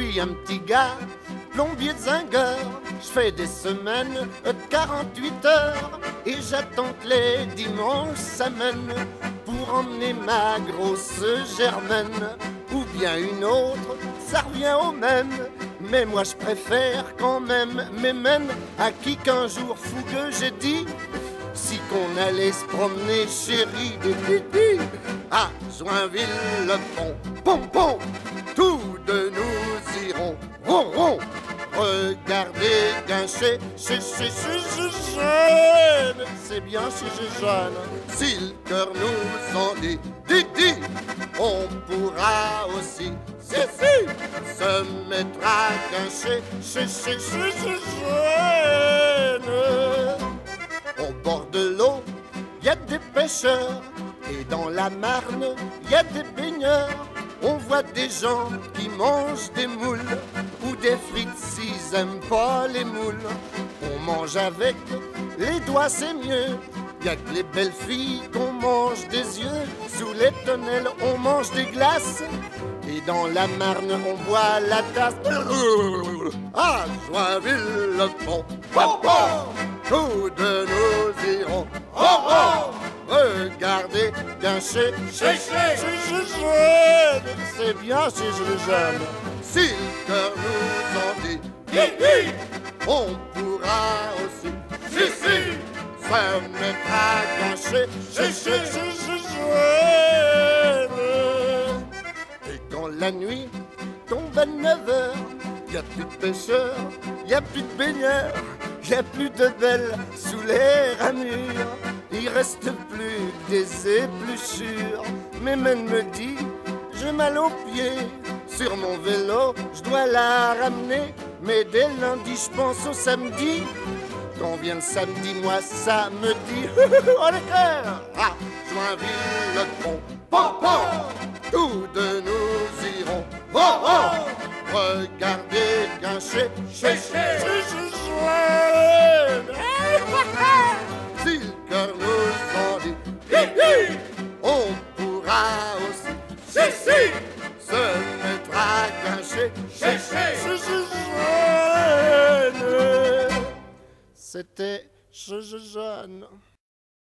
suis un petit gars, plombier de zingueur. Je fais des semaines de 48 heures et j'attends que les dimanches s'amènent pour emmener ma grosse germaine ou bien une autre, ça revient au même. Mais moi je préfère quand même mes mêmes à qui qu'un jour fougueux j'ai dit si qu'on allait se promener chérie à Joinville-le-Pont, pom pom, Regardez Guinchet, chez chez chez jeune, c'est bien chez jeune. Si le cœur nous en dit, dit, dit, on pourra aussi, si, si, se mettre à chez chez chez jeune. Au bord de l'eau, y a des pêcheurs, et dans la Marne, y a des baigneurs. On voit des gens qui mangent des moules ou des frites s'ils aiment pas les moules. On mange avec les doigts, c'est mieux. Y a que les belles filles qu'on mange des yeux. Sous les tonnelles, on mange des glaces. Et dans la Marne, on boit la tasse. Ah, Joinville, le pont, tous de nous irons. Oh, oh Regardez bien chez, chez, chez, c'est bien chez je jeune. Si le cœur nous en dit, hi, hi, on pourra aussi, si, si, à gâcher, chez, chez, chez, chez, jeune. Et quand la nuit tombe à 9 heures, y a plus de pêcheurs, y a plus de baigneurs, y a plus de belles sous les ramures. Il reste plus que des épluchures. Mais même me dit, j'ai mal aux pieds. Sur mon vélo, je dois la ramener. Mais dès lundi, je pense au samedi. Quand vient le samedi, moi, ça me dit. Oh le cœur Ah, Joinville, le pont, pom, pom Tous de nous irons. Oh, oh Regardez chez, chez, C'était je, je, jeune.